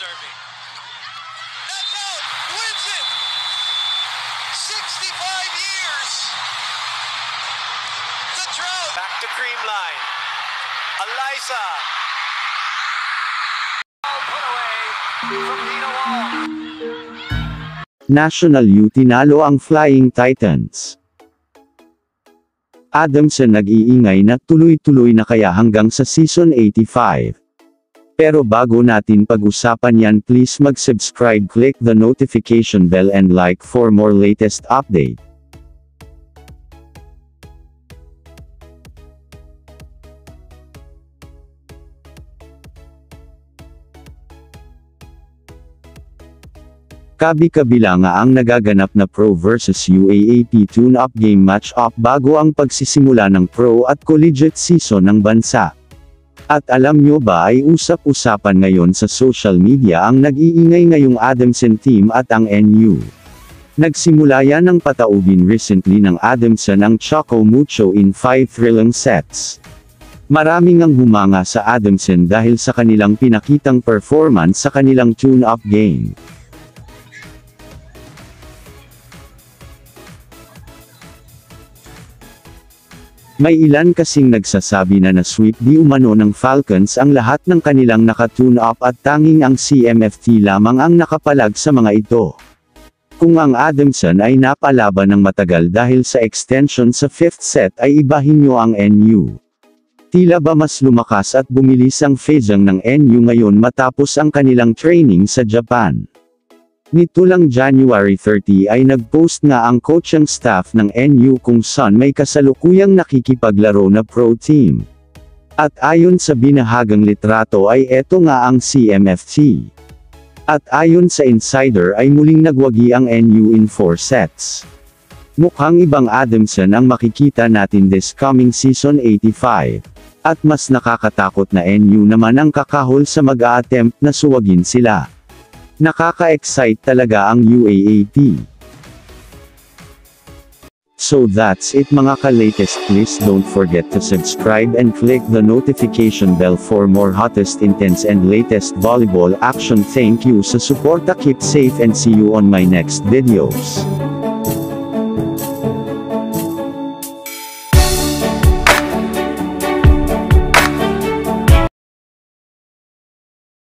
serving. That's out! Wins it! 65 years! The drought! Back to cream line. Eliza. Put away from Dina Wall. National U tinalo ang Flying Titans. Adamson nag-iingay na tuloy-tuloy na kaya hanggang sa season 85. Pero bago natin pag-usapan yan please mag-subscribe click the notification bell and like for more latest update. Kabi-kabila nga ang nagaganap na Pro versus UAAP tune-up game match-up bago ang pagsisimula ng Pro at Collegiate season ng bansa. At alam nyo ba ay usap-usapan ngayon sa social media ang nag-iingay ngayong Adamson team at ang NU. Nagsimula yan ng pataubin recently ng Adamson ang Choco Mucho in 5 thrilling sets. Maraming ang humanga sa Adamson dahil sa kanilang pinakitang performance sa kanilang tune-up game. May ilan kasing nagsasabi na na-sweep di umano ng Falcons ang lahat ng kanilang nakatune up at tanging ang CMFT lamang ang nakapalag sa mga ito. Kung ang Adamson ay napalaban ng matagal dahil sa extension sa 5th set ay ibahin nyo ang NU. Tila ba mas lumakas at bumilis ang phasing ng NU ngayon matapos ang kanilang training sa Japan. Nito lang January 30 ay nag-post nga ang coaching staff ng NU kung saan may kasalukuyang nakikipaglaro na pro team. At ayon sa binahagang litrato ay eto nga ang CMFT. At ayon sa insider ay muling nagwagi ang NU in 4 sets. Mukhang ibang Adamson ang makikita natin this coming season 85. At mas nakakatakot na NU naman ang kakahol sa mag-a-attempt na suwagin sila. Nakaka-excite talaga ang UAAP. So that's it mga ka-latest please don't forget to subscribe and click the notification bell for more hottest intense and latest volleyball action thank you sa suporta keep safe and see you on my next videos.